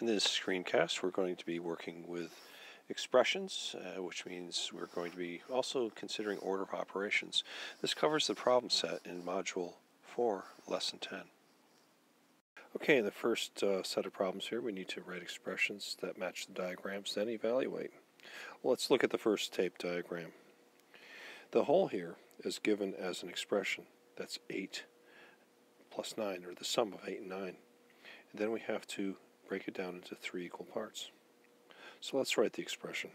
In this screencast, we're going to be working with expressions, uh, which means we're going to be also considering order of operations. This covers the problem set in Module 4, Lesson 10. Okay, in the first uh, set of problems here, we need to write expressions that match the diagrams, then evaluate. Well, let's look at the first tape diagram. The whole here is given as an expression. That's 8 plus 9, or the sum of 8 and 9. And then we have to break it down into three equal parts. So let's write the expression.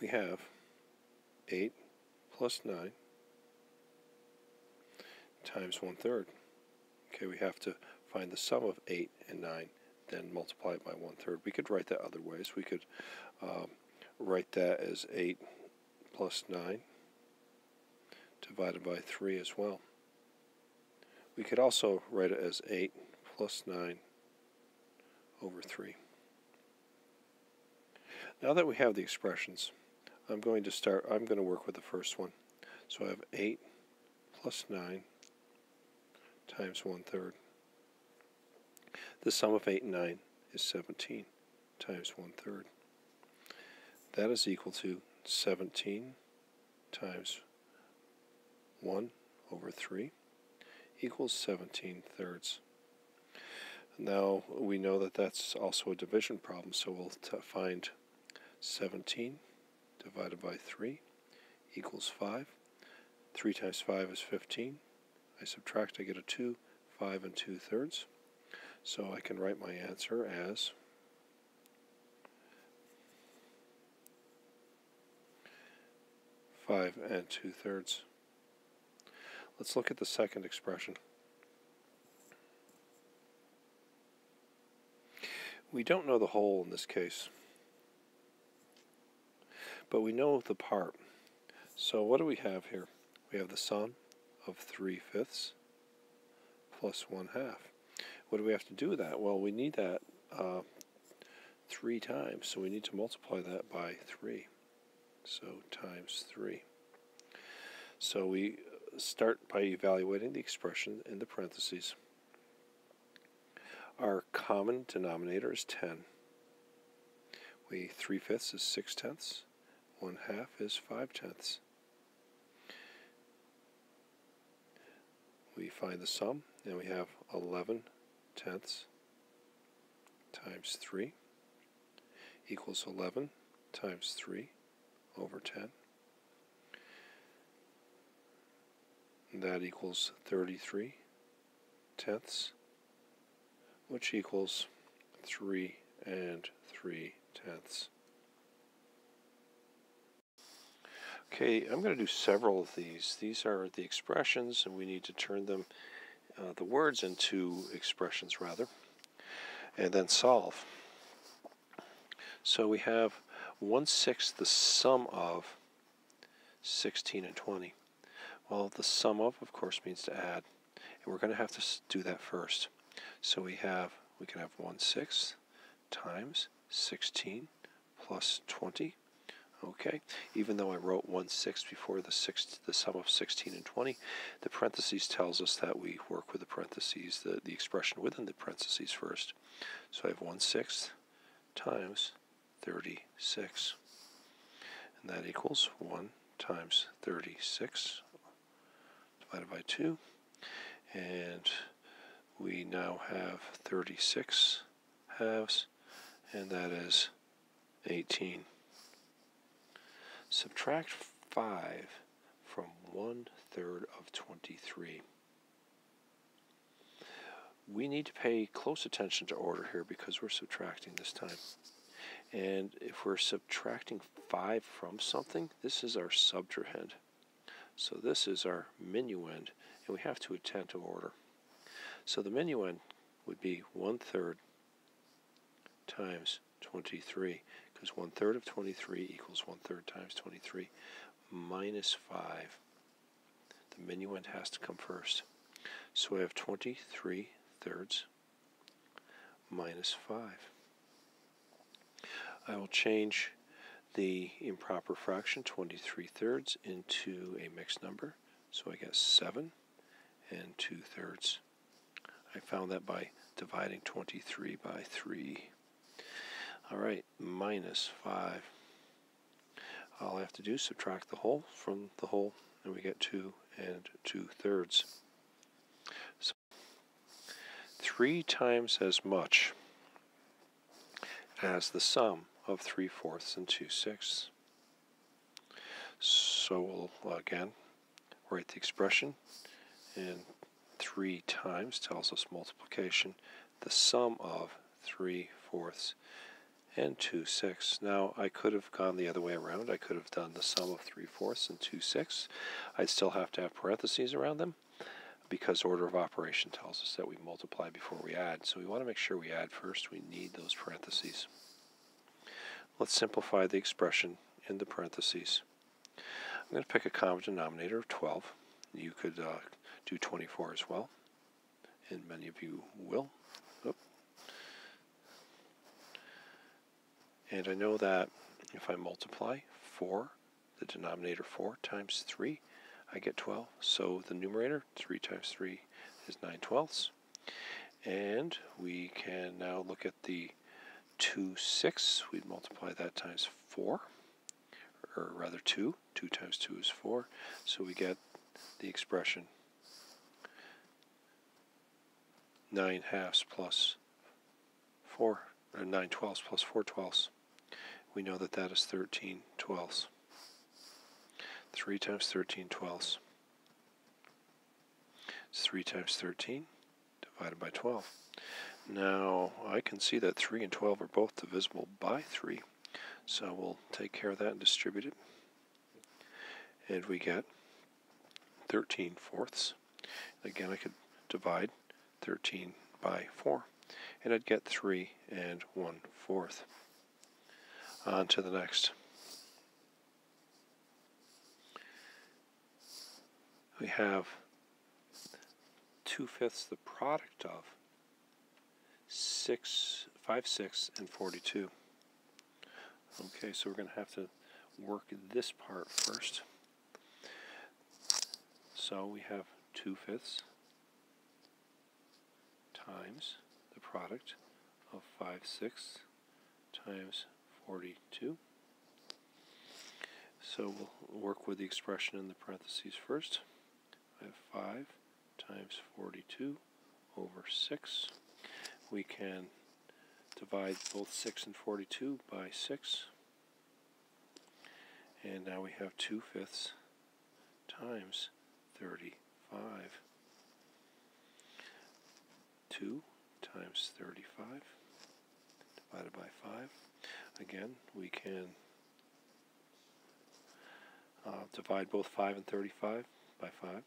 We have 8 plus 9 times 1 third. Okay, we have to find the sum of 8 and 9, then multiply it by 1 third. We could write that other ways. We could uh, write that as 8 plus 9 divided by 3 as well. We could also write it as 8 plus 9 over 3. Now that we have the expressions, I'm going to start, I'm going to work with the first one. So I have 8 plus 9 times 1 third. The sum of 8 and 9 is 17 times 1 third. That is equal to 17 times 1 over 3 equals 17 thirds. Now we know that that's also a division problem, so we'll find 17 divided by 3 equals 5. 3 times 5 is 15. I subtract, I get a 2, 5 and 2 thirds. So I can write my answer as five and two thirds. Let's look at the second expression. We don't know the whole in this case, but we know the part. So what do we have here? We have the sum of 3 fifths plus 1 half. What do we have to do with that? Well, we need that uh, 3 times, so we need to multiply that by 3. So times 3. So we start by evaluating the expression in the parentheses. Our common denominator is 10. We 3 fifths is 6 tenths. 1 half is 5 tenths. We find the sum, and we have 11 tenths times 3 equals 11 times 3 over 10. And that equals 33 tenths which equals 3 and 3 tenths. Okay, I'm going to do several of these. These are the expressions, and we need to turn them, uh, the words into expressions rather, and then solve. So we have 1 sixth the sum of 16 and 20. Well, the sum of, of course, means to add, and we're going to have to do that first. So we have, we can have 1 sixth times 16 plus 20. Okay, even though I wrote 1 sixth before the, sixth, the sum of 16 and 20, the parentheses tells us that we work with the parentheses, the, the expression within the parentheses first. So I have 1 sixth times 36. And that equals 1 times 36 divided by 2. And we now have 36 halves, and that is 18. Subtract 5 from 1 third of 23. We need to pay close attention to order here because we're subtracting this time. And if we're subtracting 5 from something, this is our subtrahend. So this is our minuend, and we have to attend to order. So the minuend would be 1 third times 23, because 1 third of 23 equals 1 third times 23 minus 5. The minuend has to come first. So I have 23 thirds minus 5. I will change the improper fraction, 23 thirds, into a mixed number. So I get 7 and 2 thirds. I found that by dividing 23 by 3. All right, minus 5. All I have to do is subtract the whole from the whole, and we get 2 and 2 thirds. So 3 times as much as the sum of 3 fourths and 2 sixths. So we'll again write the expression, and 3 times tells us multiplication, the sum of 3 fourths and 2 sixths. Now I could have gone the other way around. I could have done the sum of 3 fourths and 2 sixths. I'd still have to have parentheses around them because order of operation tells us that we multiply before we add. So we want to make sure we add first. We need those parentheses. Let's simplify the expression in the parentheses. I'm going to pick a common denominator of 12. You could uh, do 24 as well, and many of you will. Oop. And I know that if I multiply 4, the denominator 4 times 3, I get 12. So the numerator, 3 times 3 is 9 twelfths. And we can now look at the 2 6. We'd multiply that times 4 or rather 2. 2 times 2 is 4. So we get the expression 9 halves plus 4, or 9 twelfths plus 4 twelfths. We know that that is 13 twelfths. 3 times 13 twelfths. It's 3 times 13 divided by 12. Now, I can see that 3 and 12 are both divisible by 3. So we'll take care of that and distribute it. And we get 13 fourths. Again, I could divide 13 by 4. And I'd get 3 and 1 fourth. On to the next. We have 2 fifths the product of 6, 5 six, and 42. Okay, so we're going to have to work this part first. So we have 2 fifths times the product of 5 sixths times 42. So we'll work with the expression in the parentheses first. I have 5 times 42 over 6. We can divide both 6 and 42 by 6. And now we have 2 fifths times 35. 2 times 35 divided by 5. Again, we can uh, divide both 5 and 35 by 5.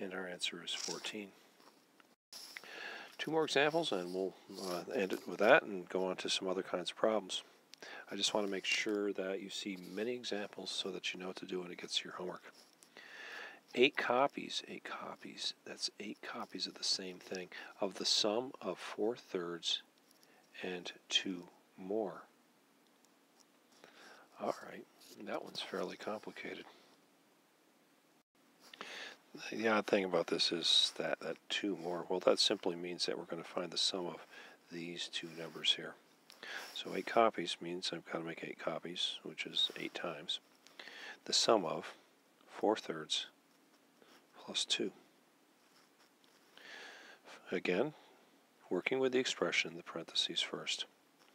And our answer is 14 two more examples and we'll uh, end it with that and go on to some other kinds of problems. I just want to make sure that you see many examples so that you know what to do when it gets to your homework. Eight copies, eight copies, that's eight copies of the same thing, of the sum of four thirds and two more. All right, that one's fairly complicated the odd thing about this is that, that 2 more, well, that simply means that we're going to find the sum of these two numbers here. So 8 copies means I've got to make 8 copies, which is 8 times. The sum of 4 thirds plus 2. Again, working with the expression the parentheses first.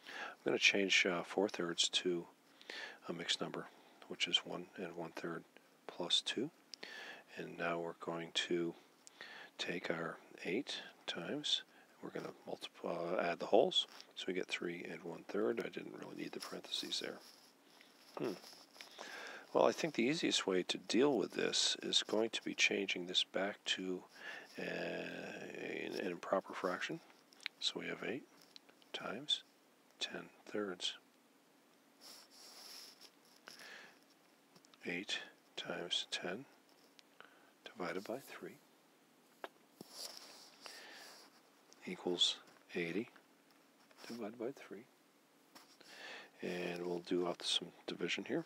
I'm going to change uh, 4 thirds to a mixed number, which is 1 and 1 third plus 2. And now we're going to take our 8 times, we're going to multiply, uh, add the wholes, so we get 3 and 1 third. I didn't really need the parentheses there. Hmm. Well, I think the easiest way to deal with this is going to be changing this back to uh, an improper fraction. So we have 8 times 10 thirds. 8 times 10 divided by 3 equals 80 divided by 3. And we'll do out some division here.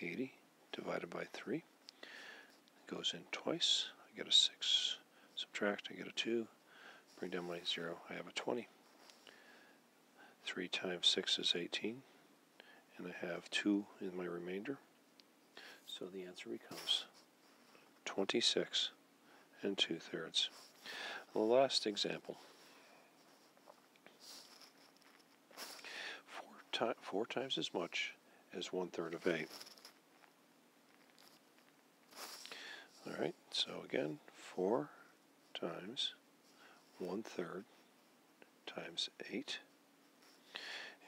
80 divided by 3 goes in twice. I get a 6 subtract, I get a 2. Bring down my 0, I have a 20. 3 times 6 is 18, and I have 2 in my remainder. So the answer becomes 26 and 2 thirds. The last example. 4, ti four times as much as 1 third of 8. Alright, so again, 4 times 1 third times 8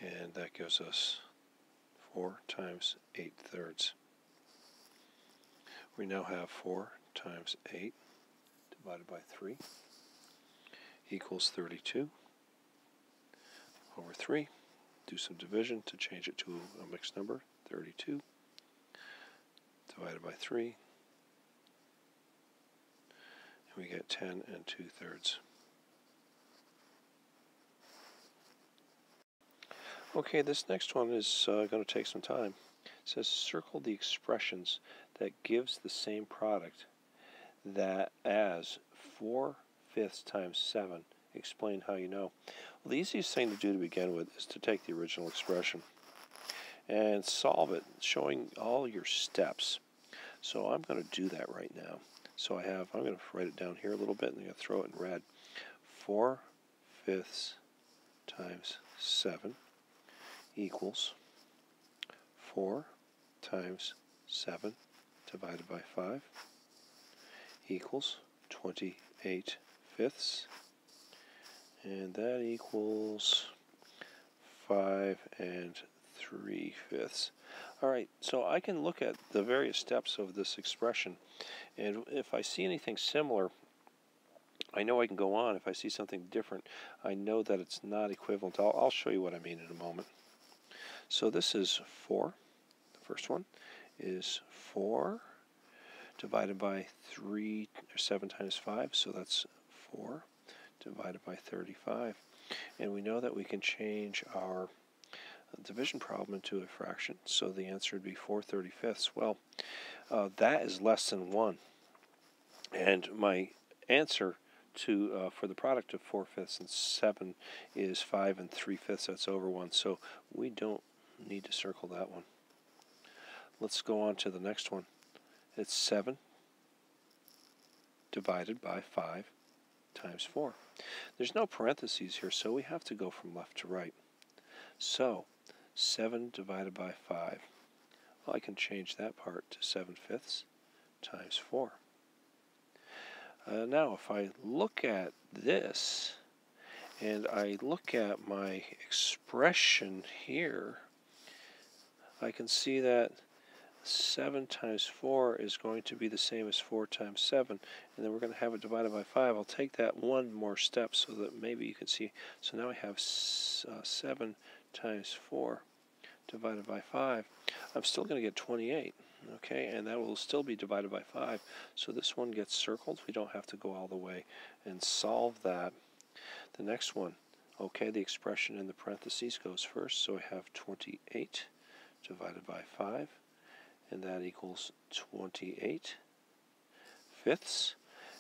and that gives us 4 times 8 thirds. We now have 4 times 8 divided by 3 equals 32 over 3. Do some division to change it to a mixed number, 32 divided by 3. We get 10 and 2 thirds. Okay, this next one is uh, going to take some time. It says circle the expressions that gives the same product that as 4 fifths times 7. Explain how you know. Well, the easiest thing to do to begin with is to take the original expression and solve it, showing all your steps. So I'm going to do that right now. So I have, I'm going to write it down here a little bit and I'm going to throw it in red. 4 fifths times 7 equals 4 times 7 divided by 5 equals 28 fifths and that equals 5 and 3 fifths. Alright, so I can look at the various steps of this expression and if I see anything similar I know I can go on. If I see something different, I know that it's not equivalent. I'll, I'll show you what I mean in a moment. So this is 4. The first one is 4 divided by 3, or 7 times 5, so that's 4 divided by 35. And we know that we can change our division problem into a fraction, so the answer would be 4 35ths. Well, uh, that is less than 1. And my answer to uh, for the product of 4 fifths and 7 is 5 and 3 fifths. That's over 1. So we don't need to circle that one. Let's go on to the next one. It's 7 divided by 5 times 4. There's no parentheses here, so we have to go from left to right. So, 7 divided by 5. Well, I can change that part to 7 fifths times 4. Uh, now, if I look at this, and I look at my expression here, I can see that 7 times 4 is going to be the same as 4 times 7, and then we're going to have it divided by 5. I'll take that one more step so that maybe you can see. So now I have uh, 7 times 4 divided by 5. I'm still going to get 28, okay, and that will still be divided by 5. So this one gets circled. We don't have to go all the way and solve that. The next one, okay, the expression in the parentheses goes first, so I have 28 divided by 5, and that equals 28 fifths.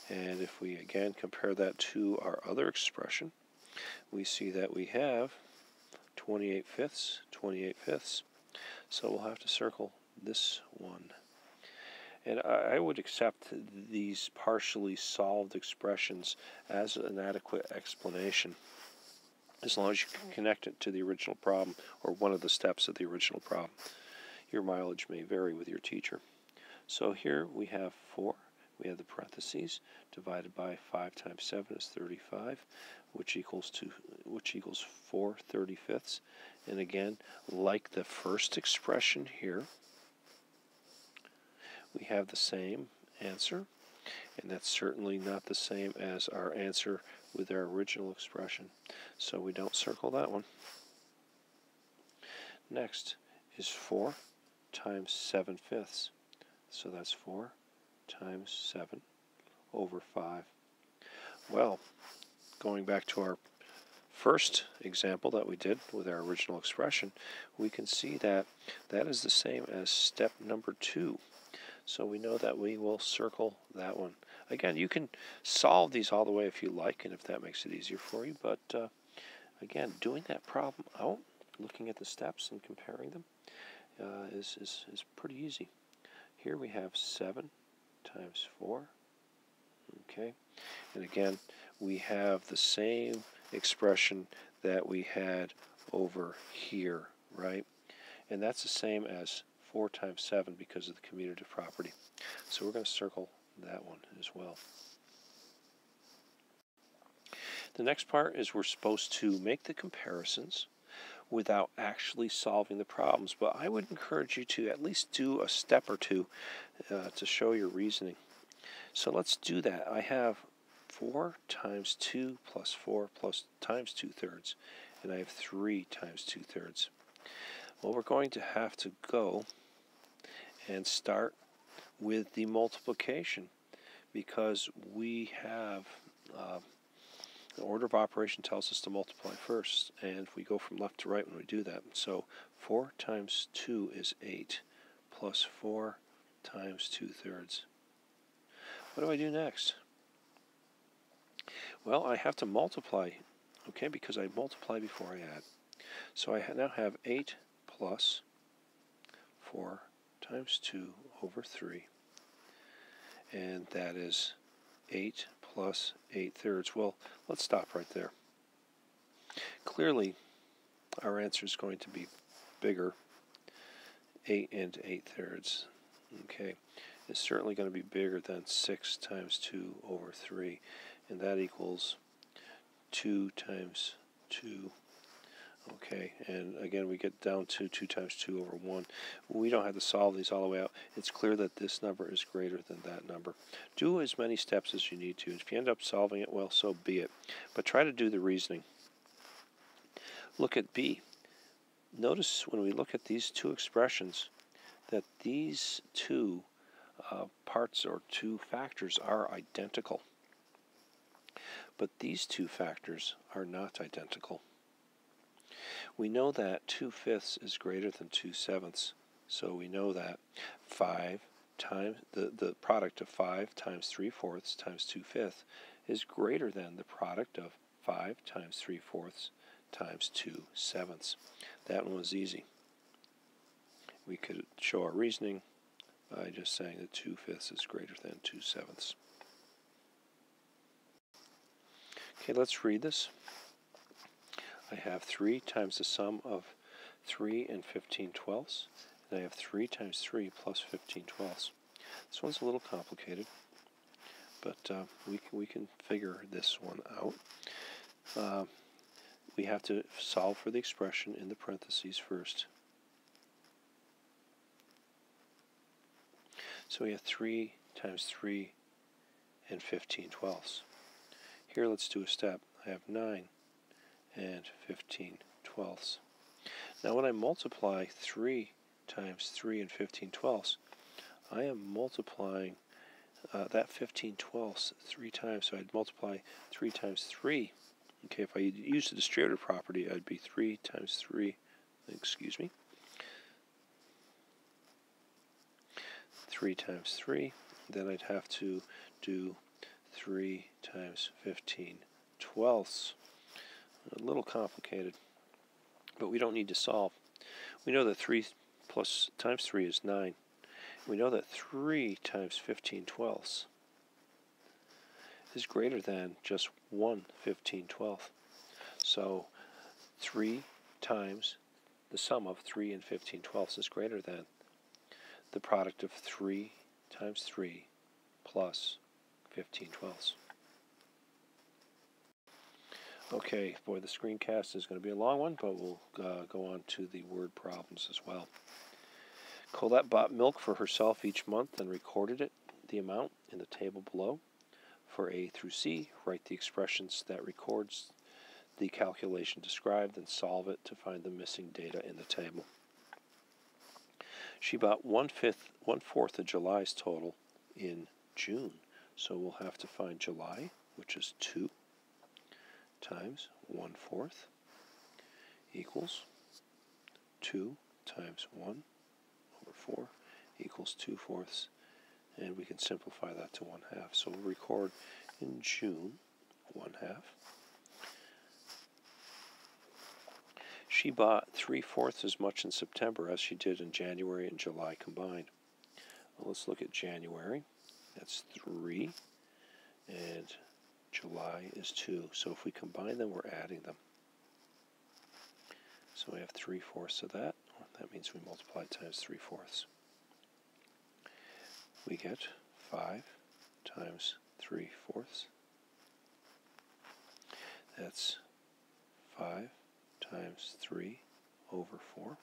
And if we again compare that to our other expression, we see that we have 28 fifths, 28 fifths. So we'll have to circle this one. And I would accept these partially solved expressions as an adequate explanation as long as you can connect it to the original problem or one of the steps of the original problem. Your mileage may vary with your teacher. So here we have 4. We have the parentheses divided by 5 times 7 is 35, which equals to which equals 4 35ths. And again, like the first expression here, we have the same answer, and that's certainly not the same as our answer with our original expression. So we don't circle that one. Next is 4 times 7 fifths. So that's 4 times 7 over 5. Well, going back to our first example that we did with our original expression, we can see that that is the same as step number 2. So we know that we will circle that one. Again, you can solve these all the way if you like, and if that makes it easier for you. But uh, again, doing that problem out, looking at the steps and comparing them, uh, is, is, is pretty easy. Here we have 7 times 4. Okay, and again, we have the same expression that we had over here, right? And that's the same as 4 times 7 because of the commutative property. So we're going to circle that one as well. The next part is we're supposed to make the comparisons without actually solving the problems. But I would encourage you to at least do a step or two uh, to show your reasoning. So let's do that. I have 4 times 2 plus 4 plus times 2 thirds, and I have 3 times 2 thirds. Well, we're going to have to go and start with the multiplication because we have the order of operation tells us to multiply first, and we go from left to right when we do that. So 4 times 2 is 8, plus 4 times 2 thirds. What do I do next? Well, I have to multiply, okay, because I multiply before I add. So I now have 8 plus 4 times 2 over 3, and that is 8 plus 8 thirds. Well, let's stop right there. Clearly, our answer is going to be bigger, 8 and 8 thirds. Okay, it's certainly going to be bigger than 6 times 2 over 3, and that equals 2 times 2 Okay, and again we get down to 2 times 2 over 1. We don't have to solve these all the way out. It's clear that this number is greater than that number. Do as many steps as you need to. If you end up solving it, well, so be it. But try to do the reasoning. Look at B. Notice when we look at these two expressions that these two uh, parts or two factors are identical. But these two factors are not identical. We know that 2 fifths is greater than 2 sevenths, so we know that 5 times the, the product of 5 times 3 fourths times 2 fifths is greater than the product of 5 times 3 fourths times 2 sevenths. That one was easy. We could show our reasoning by just saying that 2 fifths is greater than 2 sevenths. Okay, let's read this. I have 3 times the sum of 3 and 15 twelfths, and I have 3 times 3 plus 15 twelfths. This one's a little complicated, but uh, we, can, we can figure this one out. Uh, we have to solve for the expression in the parentheses first. So we have 3 times 3 and 15 twelfths. Here let's do a step. I have 9 and 15 twelfths. Now when I multiply 3 times 3 and 15 twelfths, I am multiplying uh, that 15 twelfths three times, so I'd multiply 3 times 3. Okay, if I use the distributive property, I'd be 3 times 3, excuse me, 3 times 3, then I'd have to do 3 times 15 twelfths a little complicated, but we don't need to solve. We know that 3 plus times 3 is 9. We know that 3 times 15 twelfths is greater than just 1 15 twelfth. So 3 times the sum of 3 and 15 twelfths is greater than the product of 3 times 3 plus 15 twelfths. Okay, boy, the screencast is going to be a long one, but we'll uh, go on to the word problems as well. Colette bought milk for herself each month and recorded it, the amount, in the table below. For A through C, write the expressions that records the calculation described and solve it to find the missing data in the table. She bought one fifth, one fourth of July's total in June, so we'll have to find July, which is two times 1 fourth equals 2 times 1 over 4 equals 2 fourths and we can simplify that to 1 half. So we'll record in June 1 half. She bought three fourths as much in September as she did in January and July combined. Well, let's look at January. That's 3, and July is 2. So if we combine them, we're adding them. So we have 3 fourths of that. That means we multiply times 3 fourths. We get 5 times 3 fourths. That's 5 times 3 over 4,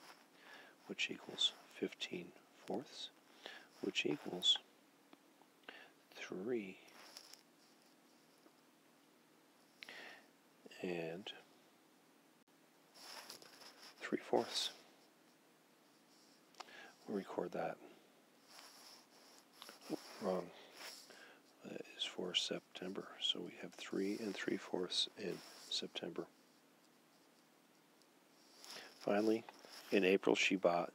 which equals 15 fourths, which equals 3 and 3 fourths. We'll record that. Oh, wrong. That is for September. So we have 3 and 3 fourths in September. Finally, in April, she bought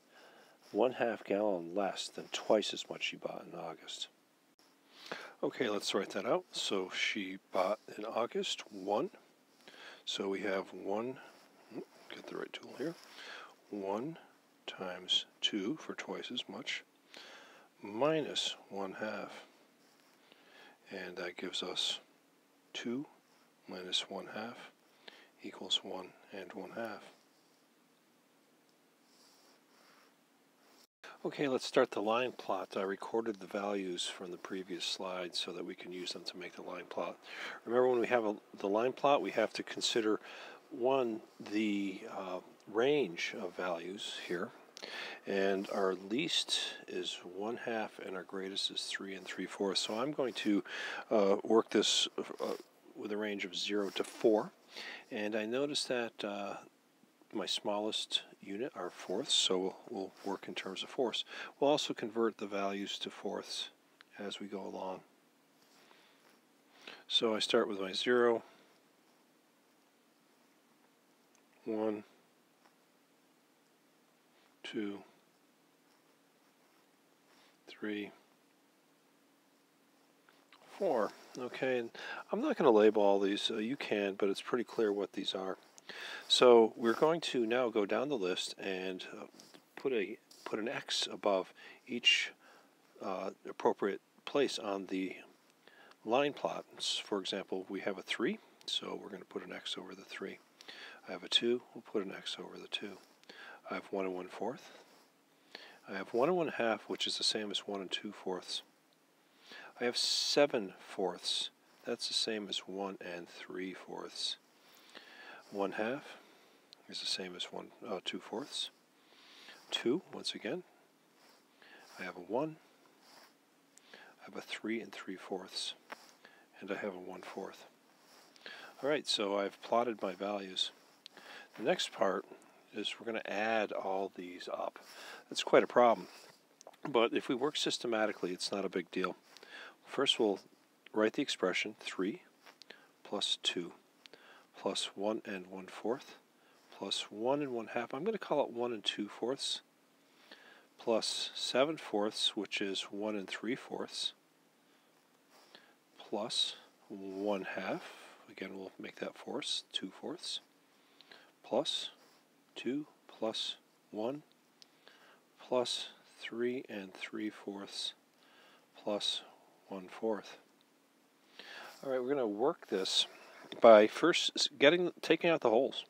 one half gallon less than twice as much she bought in August. Okay, let's write that out. So she bought in August one. So we have one, get the right tool here, one times two for twice as much, minus one half. And that gives us two minus one half equals one and one half. Okay, let's start the line plot. I recorded the values from the previous slide so that we can use them to make the line plot. Remember when we have a, the line plot, we have to consider one, the uh, range of values here, and our least is one half and our greatest is three and three fourths. So I'm going to uh, work this uh, with a range of zero to four, and I notice that uh, my smallest unit are fourths, so we'll, we'll work in terms of fourths. We'll also convert the values to fourths as we go along. So I start with my 0, 1, 2, 3, 4. Okay, and I'm not going to label all these. Uh, you can, but it's pretty clear what these are. So we're going to now go down the list and uh, put a put an X above each uh, appropriate place on the line plot. For example, we have a 3, so we're going to put an X over the 3. I have a 2, we'll put an X over the 2. I have 1 and 1 fourth. I have 1 and 1 half, which is the same as 1 and 2 fourths. I have 7 fourths. That's the same as 1 and 3 fourths. 1 half is the same as one, uh, 2 fourths. 2, once again. I have a 1. I have a 3 and 3 fourths. And I have a 1 fourth. Alright, so I've plotted my values. The next part is we're going to add all these up. That's quite a problem. But if we work systematically, it's not a big deal. First, we'll write the expression 3 plus 2 plus 1 and 1 fourth plus 1 and 1 half. I'm going to call it 1 and 2 fourths plus 7 fourths, which is 1 and 3 fourths, plus 1 half. Again, we'll make that fourths, 2 fourths, plus 2 plus 1 plus 3 and 3 fourths plus 1 fourth. All right, we're going to work this by first getting taking out the wholes.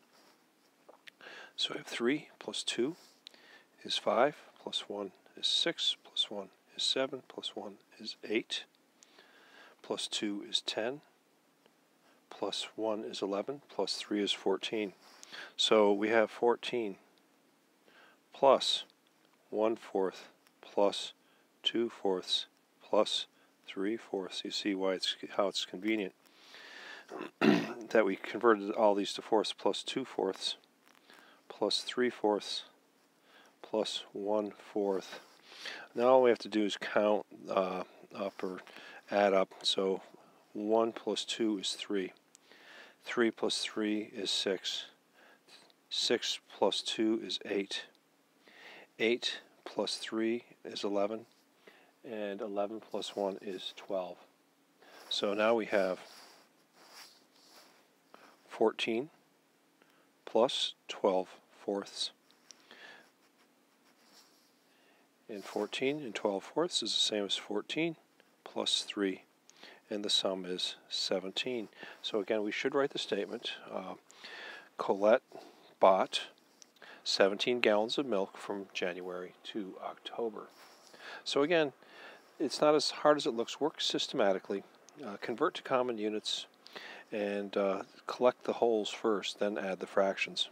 So I have 3 plus 2 is 5, plus 1 is 6, plus 1 is 7, plus 1 is 8, plus 2 is 10, plus 1 is 11, plus 3 is 14. So we have 14 plus 1 fourth plus 2 fourths plus 3 fourths. You see why it's how it's convenient that we converted all these to fourths plus 2 fourths plus 3 fourths plus 1 fourth. Now all we have to do is count uh, up or add up. So 1 plus 2 is 3. 3 plus 3 is 6. 6 plus 2 is 8. 8 plus 3 is 11. and 11 plus 1 is 12. So now we have 14 plus 12 fourths. And 14 and 12 fourths is the same as 14 plus 3 and the sum is 17. So again, we should write the statement. Uh, Colette bought 17 gallons of milk from January to October. So again, it's not as hard as it looks. Work systematically. Uh, convert to common units and uh, collect the wholes first, then add the fractions.